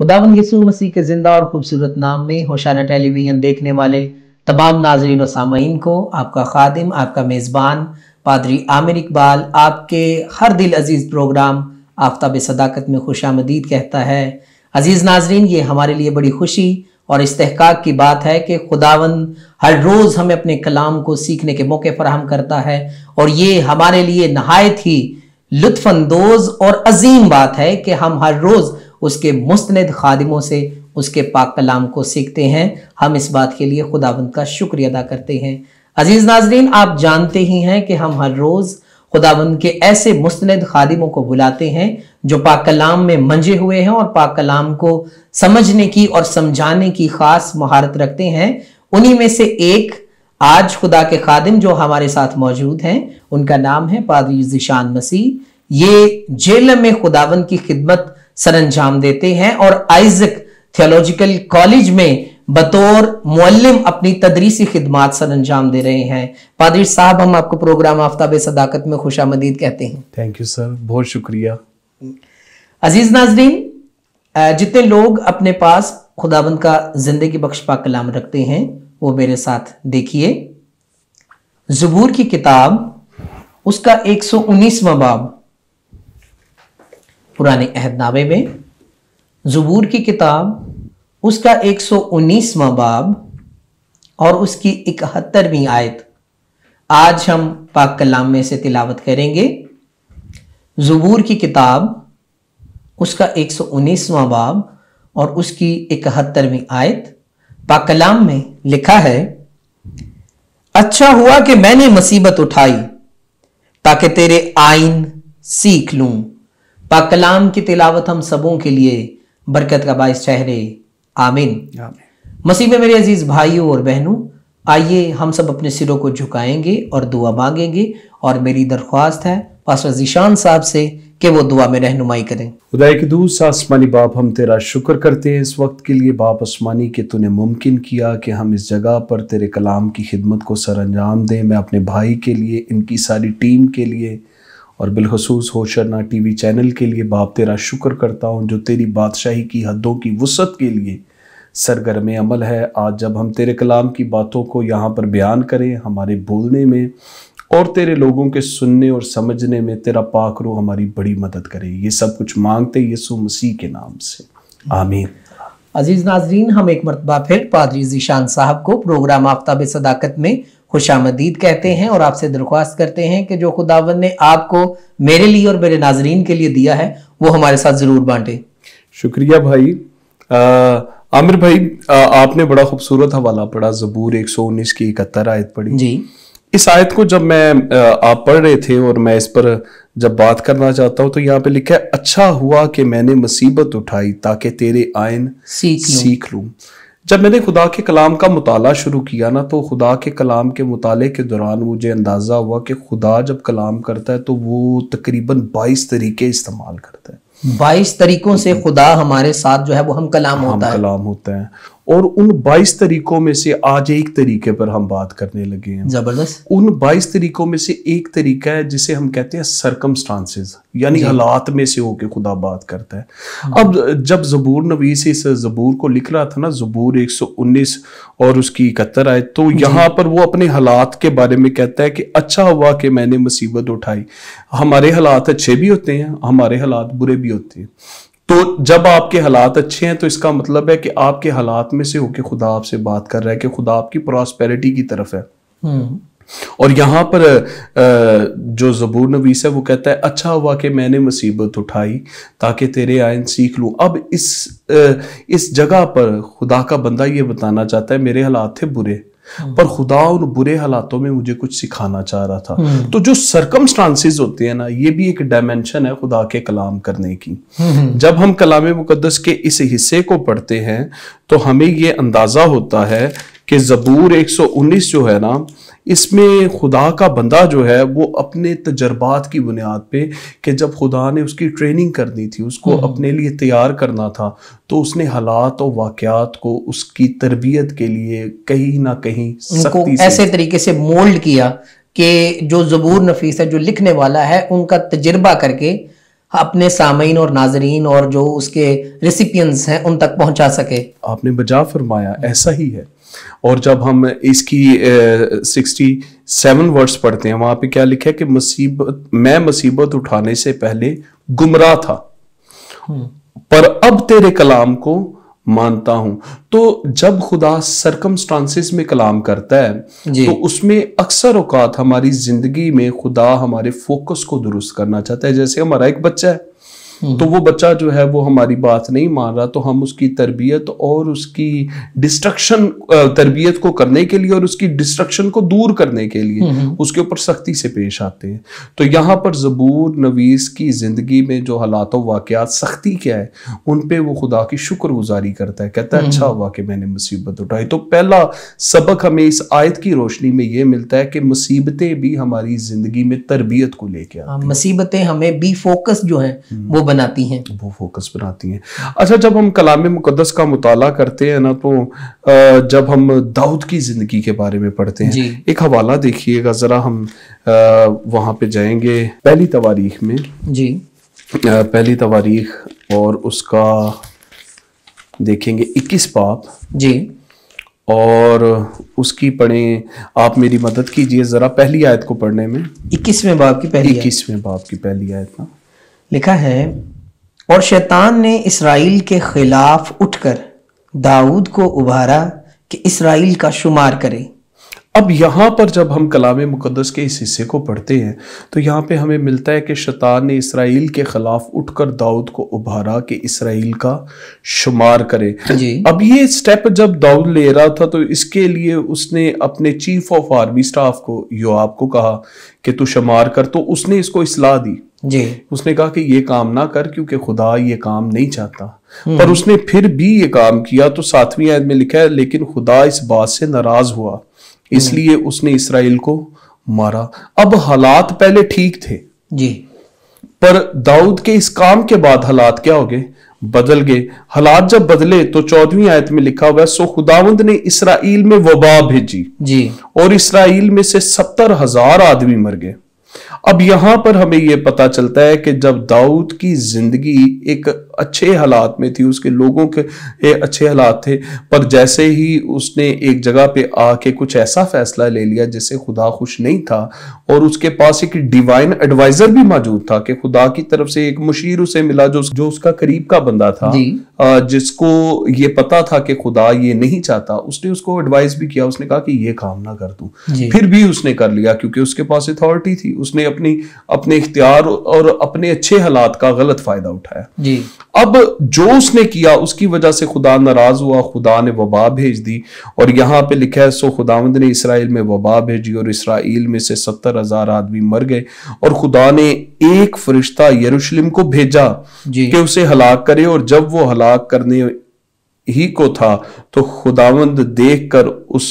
خداون یسوع مسیح کے زندہ اور خوبصورت نام میں ہوشانہ ٹیلی ویژن دیکھنے والے، تمام ناظرین و سامعین کو آپ کا خادم، آپ کا میزبان، پادری عامر اقبال، آپ کے ہر دل عزیز پروگرام آفتاب صداقت میں خوش آمدید کہتا ہے۔ عزیز ناظرین، یہ ہمارے لیے بڑی خوشی اور استحقاق کی بات ہے کہ خداون ہر روز ہمیں اپنے کلام کو سیکھنے کے موقع فراہم کرتا ہے اور یہ ہمارے لیے نہایت ہی لطف اندوز اور عظیم بات ہے کہ ہم ہر روز اس کے مستند خادموں سے اس کے پاک کلام کو سیکھتے ہیں۔ ہم اس بات کے لیے خداوند کا شکریہ ادا کرتے ہیں۔ عزیز ناظرین، آپ جانتے ہی ہیں کہ ہم ہر روز خداوند کے ایسے مستند خادموں کو بلاتے ہیں جو پاک کلام میں منجے ہوئے ہیں اور پاک کلام کو سمجھنے کی اور سمجھانے کی خاص مہارت رکھتے ہیں۔ انہی میں سے ایک آج خدا کے خادم جو ہمارے ساتھ موجود ہیں، ان کا نام ہے پادری ذیشان مسیح۔ یہ جیل میں خداون کی خدمت سر انجام دیتے ہیں اور آئزک تھیالوجیکل کالج میں بطور معلم اپنی تدریسی خدمات سر انجام دے رہے ہیں۔ پادری صاحب ہم آپ کو پروگرام آفتاب صداقت میں خوش آمدید کہتے ہیں۔ تھینک یو سر بہت شکریہ۔ عزیز ناظرین جتنے لوگ اپنے پاس خداوند کا زندگی بخش پاک کلام رکھتے ہیں وہ میرے ساتھ دیکھیے۔ زبور کی کتاب اس کا ایک سو انیسواں باب پرانے عہد نامے میں زبور کی کتاب، اس کا ایک سو انیسواں باب اور اس کی اکہترویں آیت۔ آج ہم پاک کلام میں سے تلاوت کریں گے۔ زبور کی کتاب، اس کا ایک سو انیسواں باب اور اس کی اکہترویں آیت۔ پاک کلام میں لکھا ہے اچھا ہوا کہ میں نے مصیبت اٹھائی تاکہ تیرے آئین سیکھ لوں۔ پاک کلام کی تلاوت ہم سبوں کے لیے برکت کا باعث چہرے۔ آمین۔ مسیح میں میرے عزیز بھائیوں اور بہنوں آئیے ہم سب اپنے سروں کو جھکائیں گے اور دعا مانگیں گے اور میری درخواست ہے پاسٹر زیشان صاحب سے کہ وہ دعا میں رہنمائی کریں۔ خدا کے دوست آسمانی باپ ہم تیرا شکر کرتے ہیں اس وقت کے لیے باپ آسمانی کہ تو نے ممکن کیا کہ ہم اس جگہ پر تیرے کلام کی خدمت کو سر انجام دیں۔ میں اپنے بھائی کے لیے ان کی ساری ٹیم کے لیے اور بالخصوص ہوشرنا ٹی وی چینل کے لیے باپ تیرا شکر کرتا ہوں جو تیری بادشاہی کی حدوں کی وسعت کے لیے سرگرم عمل ہے۔ آج جب ہم تیرے کلام کی باتوں کو یہاں پر بیان کریں، ہمارے بولنے میں اور تیرے لوگوں کے سننے اور سمجھنے میں تیرا پاک رو ہماری بڑی مدد کرے۔ یہ سب کچھ مانگتے یسو مسیح کے نام سے۔ آمین۔ عزیز ناظرین، ہم ایک مرتبہ پھر پادری زیشان صاحب کو پروگرام آفتاب صداقت میں خوش آمدید کہتے ہیں اور آپ سے درخواست کرتے ہیں کہ جو خداون نے آپ کو میرے لیے اور میرے ناظرین کے لیے دیا ہے وہ ہمارے ساتھ ضرور بانٹیں شکریہ بھائی۔ عامر بھائی آپ نے بڑا خوبصورت حوالہ پڑھا زبور ایک سو انیس کی اکہتر آیت پڑھی۔ جی۔ اس آیت کو جب میں آپ پڑھ رہے تھے اور میں اس پر جب بات کرنا چاہتا ہوں تو یہاں پہ لکھا ہے اچھا ہوا کہ میں نے مصیبت اٹھائی تاکہ تیرے آئین سیکھ لوں۔ جب میں نے خدا کے کلام کا مطالعہ شروع کیا نا تو خدا کے کلام کے مطالعے کے دوران مجھے اندازہ ہوا کہ خدا جب کلام کرتا ہے تو وہ تقریباً بائیس طریقے استعمال کرتا ہے۔ بائیس طریقوں سے خدا ہمارے ساتھ جو ہے وہ ہم کلام ہوتا ہے۔ کلام ہوتا ہے اور ان بائیس طریقوں میں سے آج ایک طریقے پر ہم بات کرنے لگے ہیں۔ زبردست۔ ان بائیس طریقوں میں سے ایک طریقہ ہے جسے ہم کہتے ہیں سرکمسٹانسز یعنی جی. حالات میں سے ہو کے خدا بات کرتا ہے۔ ہاں۔ اب جب زبور نویس اس زبور کو لکھ رہا تھا نا زبور ایک سو انیس اور اس کی اکہتر آئے تو جی. یہاں پر وہ اپنے حالات کے بارے میں کہتا ہے کہ اچھا ہوا کہ میں نے مصیبت اٹھائی۔ ہمارے حالات اچھے بھی ہوتے ہیں ہمارے حالات برے بھی ہوتے ہیں۔ تو جب آپ کے حالات اچھے ہیں تو اس کا مطلب ہے کہ آپ کے حالات میں سے ہو کے خدا آپ سے بات کر رہا ہے کہ خدا آپ کی پراسپیرٹی کی طرف ہے۔ اور یہاں پر جو زبور نویس ہے وہ کہتا ہے اچھا ہوا کہ میں نے مصیبت اٹھائی تاکہ تیرے آئین سیکھ لوں۔ اب اس اس جگہ پر خدا کا بندہ یہ بتانا چاہتا ہے میرے حالات تھے برے۔ پر خدا ان برے حالاتوں میں مجھے کچھ سکھانا چاہ رہا تھا۔ تو جو سرکمسٹانسز ہوتے ہیں نا یہ بھی ایک ڈائمینشن ہے خدا کے کلام کرنے کی۔ جب ہم کلام مقدس کے اس حصے کو پڑھتے ہیں تو ہمیں یہ اندازہ ہوتا ہے کہ زبور ایک سو انیس جو ہے نا اس میں خدا کا بندہ جو ہے وہ اپنے تجربات کی بنیاد پہ کہ جب خدا نے اس کی ٹریننگ کرنی تھی اس کو اپنے لیے تیار کرنا تھا تو اس نے حالات اور واقعات کو اس کی تربیت کے لیے کہیں نہ کہیں سختی ایسے طریقے سے مولڈ کیا کہ جو زبور نفیس ہے جو لکھنے والا ہے ان کا تجربہ کر کے سامعین اور ناظرین اور جو اس کے ریسیپینس ہیں ان تک پہنچا سکے۔ آپ نے بجا فرمایا ایسا ہی ہے۔ اور جب ہم اس کی سکسٹی سیون ورڈز پڑھتے ہیں وہاں پہ کیا لکھا ہے کہ مصیبت میں مصیبت اٹھانے سے پہلے گمراہ تھا۔ پر اب تیرے کلام کو مانتا ہوں۔ تو جب خدا سرکمسٹانسز میں کلام کرتا ہے جی۔ تو اس میں اکثر اوقات ہماری زندگی میں خدا ہمارے فوکس کو درست کرنا چاہتا ہے۔ جیسے ہمارا ایک بچہ ہے۔ تو وہ بچہ جو ہے وہ ہماری بات نہیں مان رہا تو ہم اس کی تربیت اور اس کی ڈسٹرکشن تربیت کو کرنے کے لیے اور اس کی ڈسٹرکشن کو دور کرنے کے لیے اس کے اوپر سختی سے پیش آتے ہیں۔ تو یہاں پر زبور نویس کی زندگی میں جو حالات و واقعات سختی کیا ہے ان پہ وہ خدا کی شکر گزاری کرتا ہے کہتا ہے اچھا ہوا کہ میں نے مصیبت اٹھائی۔ تو پہلا سبق ہمیں اس آیت کی روشنی میں یہ ملتا ہے کہ مصیبتیں بھی ہماری زندگی میں تربیت کو لے کے آتی ہاں، مصیبتیں ہمیں بی فوکس جو ہیں وہ بناتی ہیں۔ وہ فوکس بناتی ہیں۔ اچھا جب ہم کلام مقدس کا مطالعہ کرتے ہیں نا تو جب ہم داؤد کی زندگی کے بارے میں پڑھتے ہیں جی۔ ایک حوالہ دیکھیے گا ذرا ہم وہاں پہ جائیں گے۔ پہلی تواریخ میں جی۔ پہلی تواریخ اور اس کا دیکھیں گے اکیس پاپ جی۔ اور اس کی پڑھیں آپ میری مدد کیجیے ذرا پہلی آیت کو پڑھنے میں۔ اکیسویں باب کی پہلی اکیسویں باپ کی پہلی آیت نا۔ لکھا ہے اور شیطان نے اسرائیل کے خلاف اٹھ کر داؤد کو ابھارا کہ اسرائیل کا شمار کرے۔ اب یہاں پر جب ہم کلام مقدس کے اس حصے کو پڑھتے ہیں تو یہاں پہ ہمیں ملتا ہے کہ شیطان نے اسرائیل کے خلاف اٹھ کر داؤد کو ابھارا کہ اسرائیل کا شمار کرے۔ جی۔ اب یہ سٹیپ جب داؤد لے رہا تھا تو اس کے لیے اس نے اپنے چیف آف آرمی سٹاف کو یواب کو کہا کہ تو شمار کر تو اس نے اس کو اصلاح دی۔ جی۔ اس نے کہا کہ یہ کام نہ کر کیونکہ خدا یہ کام نہیں چاہتا۔ پر اس نے پھر بھی یہ کام کیا تو ساتویں آیت میں لکھا ہے لیکن خدا اس بات سے ناراض ہوا۔ اس لیے اس نے اسرائیل کو مارا۔ اب حالات پہلے ٹھیک تھے۔ جی۔ پر داؤد کے اس کام کے بعد حالات کیا ہو گئے؟ بدل گئے۔ حالات جب بدلے تو چودویں آیت میں لکھا ہوا ہے سو خداوند نے اسرائیل میں وبا بھیجی۔ جی۔ اور اسرائیل میں سے ستر ہزار آدمی مر گئے۔ اب یہاں پر ہمیں یہ پتا چلتا ہے کہ جب داؤد کی زندگی ایک اچھے حالات میں تھی، اس کے لوگوں کے اچھے حالات تھے، پر جیسے ہی اس نے ایک جگہ پہ آ کے کچھ ایسا فیصلہ لے لیا جس سے خدا خوش نہیں تھا، اور اس کے پاس ایک ڈیوائن ایڈوائزر بھی موجود تھا کہ خدا کی طرف سے ایک مشیر اسے ملا جو جو اس کا قریب کا بندہ تھا۔ جی۔ جس کو یہ پتا تھا کہ خدا یہ نہیں چاہتا اس نے اس کو ایڈوائز بھی کیا اس نے کہا کہ یہ کام نہ کر دوں جی۔ پھر بھی اس نے کر لیا کیونکہ اس کے پاس اتھارٹی تھی۔ اس نے اپنی اپنے اختیار اور اپنے اچھے حالات کا غلط فائدہ اٹھایا۔ جی۔ اب جو اس نے کیا اس کی وجہ سے خدا ناراض ہوا خدا نے وبا بھیج دی۔ اور یہاں پہ لکھا ہے سو خداوند نے اسرائیل میں وبا بھیجی اور اسرائیل میں سے ستر ہزار آدمی مر گئے۔ اور خدا نے ایک فرشتہ یروشلم کو بھیجا جی۔ کہ اسے ہلاک کرے اور جب وہ ہلاک کرنے ہی کو تھا تو خداوند دیکھ کر اس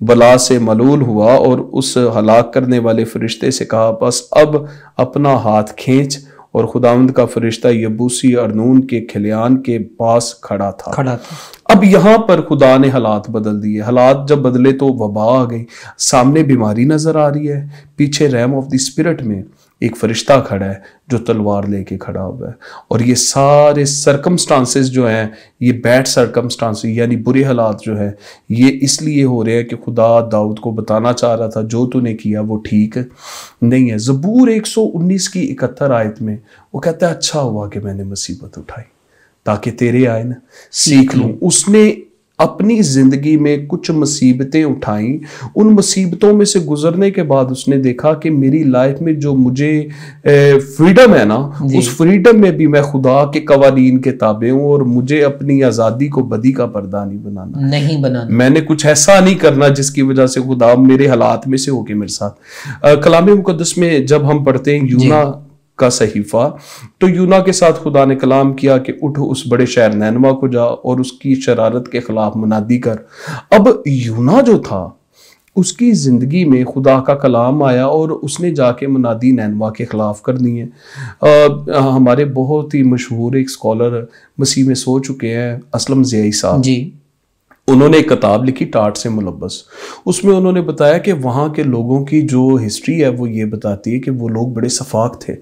بلا سے ملول ہوا اور اس ہلاک کرنے والے فرشتے سے کہا بس اب اپنا ہاتھ کھینچ اور خداوند کا فرشتہ یبوسی ارنون کے کھلیان کے پاس کھڑا تھا۔ کھڑا تھا۔ اب یہاں پر خدا نے حالات بدل دیے۔ حالات جب بدلے تو وبا آ گئی سامنے بیماری نظر آ رہی ہے۔ پیچھے ریم آف دی اسپرٹ میں ایک فرشتہ کھڑا ہے جو تلوار لے کے کھڑا ہوا ہے۔ اور یہ سارے سرکمسٹانسز جو ہیں، یہ بیڈ سرکمسٹانس یعنی برے حالات جو ہے یہ اس لیے ہو رہے ہیں کہ خدا داؤد کو بتانا چاہ رہا تھا، جو تو نے کیا وہ ٹھیک نہیں ہے۔ زبور ایک سو انیس کی اکہتر آیت میں وہ کہتا ہے اچھا ہوا کہ میں نے مصیبت اٹھائی تاکہ تیرے آئے نا سیکھ لوں۔ اس نے اپنی زندگی میں کچھ مصیبتیں اٹھائیں۔ ان مصیبتوں میں سے گزرنے کے بعد اس نے دیکھا کہ میری لائف میں جو مجھے فریڈم ہے نا جی۔ اس فریڈم میں بھی میں خدا کے قوانین کے تابع ہوں اور مجھے اپنی آزادی کو بدی کا پردہ نہیں بنانا۔ نہیں بنانا۔ میں نے کچھ ایسا نہیں کرنا جس کی وجہ سے خدا میرے حالات میں سے ہو کے میرے ساتھ۔ کلام مقدس میں جب ہم پڑھتے ہیں یونا کا صحیفہ۔ تو یونا کے ساتھ خدا نے کلام کیا کہ اٹھ اس بڑے شہر نینوا کو جا اور اس کی شرارت کے خلاف منادی کر۔ اب یونا جو تھا اس کی زندگی میں خدا کا کلام آیا اور اس نے جا کے منادی نینوا کے خلاف کرنی ہے آ، ہمارے بہت ہی مشہور ایک سکولر مسیح میں سو چکے ہیں اسلم زیائی صاحب۔ جی۔ انہوں نے ایک کتاب لکھی ٹاٹ سے ملبس اس میں انہوں نے بتایا کہ وہاں کے لوگوں کی جو ہسٹری ہے وہ یہ بتاتی ہے کہ وہ لوگ بڑے صفاق تھے۔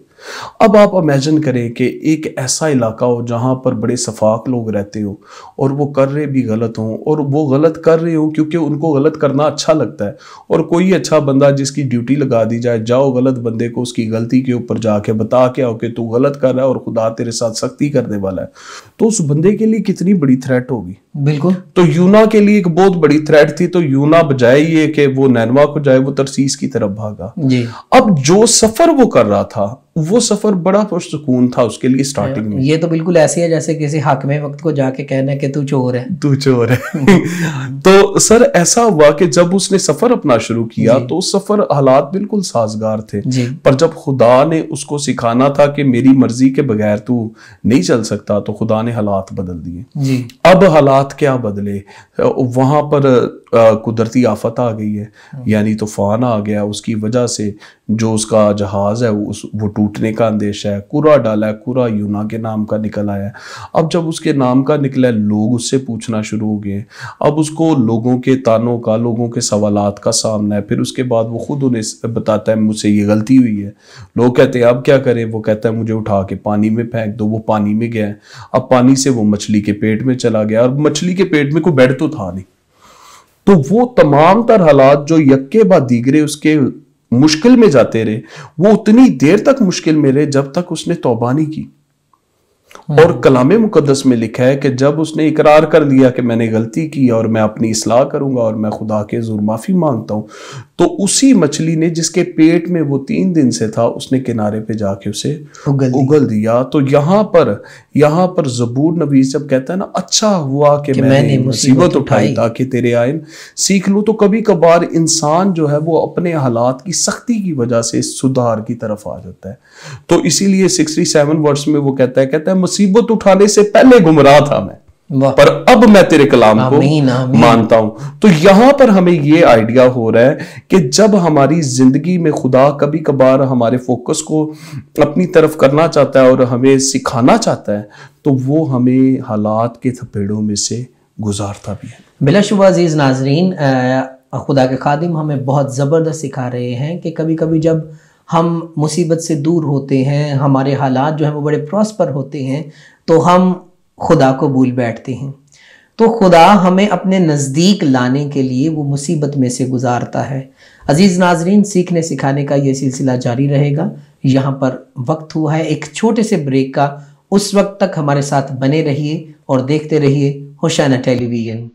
اب آپ امیجن کریں کہ ایک ایسا علاقہ ہو جہاں پر بڑے صفاق لوگ رہتے ہو اور وہ کر رہے بھی غلط ہوں اور وہ غلط کر رہے ہوں کیونکہ ان کو غلط کرنا اچھا لگتا ہے اور کوئی اچھا بندہ جس کی ڈیوٹی لگا دی جائے جاؤ غلط بندے کو اس کی غلطی کے اوپر جا کے بتا کے آؤ کہ تو غلط کر رہا ہے اور خدا تیرے ساتھ سختی کرنے والا ہے۔ تو اس بندے کے لیے کتنی بڑی تھریٹ ہوگی؟ بالکل۔ تو یونا کے لیے ایک بہت بڑی تھریٹ تھی تو یونا بجائے یہ کہ وہ نینوا کو جائے وہ ترسیس کی طرف بھاگا۔ جی۔ اب جو سفر وہ کر رہا تھا وہ سفر بڑا پرسکون تھا اس کے لیے سٹارٹنگ میں۔ یہ تو بالکل ایسی ہے جیسے کسی حاکم وقت کو جا کے کہنا کہ تو چور ہے۔ تو چور ہے۔ تو سر ایسا ہوا کہ جب اس نے سفر اپنا شروع کیا تو اس سفر حالات بالکل سازگار تھے۔ جی۔ پر جب خدا نے اس کو سکھانا تھا کہ میری مرضی کے بغیر تو نہیں چل سکتا تو خدا نے حالات بدل دیے۔ جی۔ اب حالات کیا بدلے؟ وہاں پر قدرتی آفت آ گئی ہے۔ یعنی طوفان آ گیا اس کی وجہ سے جو اس کا جہاز ہے، وہ اس- وہ ٹوٹنے کا اندیشہ ہے۔ کورا ڈالا ہے کورا یونا کے نام کا نکل آیا ہے۔ اب جب اس کے نام کا نکلا ہے، لوگ اس سے پوچھنا شروع ہو گئے۔ اب اس کو لوگوں کے تانوں کا، لوگوں کے سوالات کا سامنا ہے۔ پھر اس کے بعد وہ خود انہیں بتاتا ہے، مجھ سے یہ غلطی ہوئی ہے۔ لوگ کہتے ہیں، اب کیا کریں؟ وہ کہتا ہے، مجھے اٹھا کے پانی میں پھینک دو۔ وہ پانی میں گیا ہے۔ اب پانی سے وہ مچھلی کے پیٹ میں چلا گیا اور مچھلی کے پیٹ میں کوئی بیڈ تو تھا نہیں۔ تو وہ تمام تر حالات جو یکے بعد دیگرے اس کے مشکل میں جاتے رہے۔ وہ اتنی دیر تک مشکل میں رہے جب تک اس نے توبہ نہیں کی۔ اور کلام مقدس میں لکھا ہے کہ جب اس نے اقرار کر لیا کہ میں نے غلطی کی اور میں اپنی اصلاح کروں گا اور میں خدا کے حضور معافی مانگتا ہوں تو اسی مچھلی نے جس کے پیٹ میں وہ تین دن سے تھا اس نے کنارے پہ جا کے اسے اگل اگل دیا۔ تو یہاں پر یہاں پر زبور نویس جب کہتا ہے نا اچھا ہوا کہ میں نے مصیبت اٹھائی تاکہ تیرے آئین سیکھ لوں۔ تو کبھی کبھار انسان جو ہے وہ اپنے حالات کی سختی کی وجہ سے سدھار کی طرف آ جاتا ہے۔ تو اسی لیے سکسٹی سیون ورس میں وہ کہتا ہے کہتا ہے مصیبت اٹھانے سے پہلے گمراہ تھا میں۔ پر اب میں تیرے کلام کو مانتا ہوں۔ تو یہاں پر ہمیں یہ آئیڈیا ہو رہا ہے کہ جب ہماری زندگی میں خدا کبھی کبھار ہمارے فوکس کو اپنی طرف کرنا چاہتا ہے اور ہمیں سکھانا چاہتا ہے تو وہ ہمیں حالات کے تھپیڑوں میں سے گزارتا بھی ہے۔ بلا شبہ عزیز ناظرین خدا کے خادم ہمیں بہت زبردست سکھا رہے ہیں کہ کبھی کبھی جب ہم مصیبت سے دور ہوتے ہیں، ہمارے حالات جو ہیں وہ بڑے پراسپر ہوتے ہیں، تو ہم خدا کو بھول بیٹھتے ہیں۔ تو خدا ہمیں اپنے نزدیک لانے کے لیے وہ مصیبت میں سے گزارتا ہے۔ عزیز ناظرین، سیکھنے سکھانے کا یہ سلسلہ جاری رہے گا۔ یہاں پر وقت ہوا ہے، ایک چھوٹے سے بریک کا۔ اس وقت تک ہمارے ساتھ بنے رہیے اور دیکھتے رہیے ہوشانہ ٹیلی ویژن۔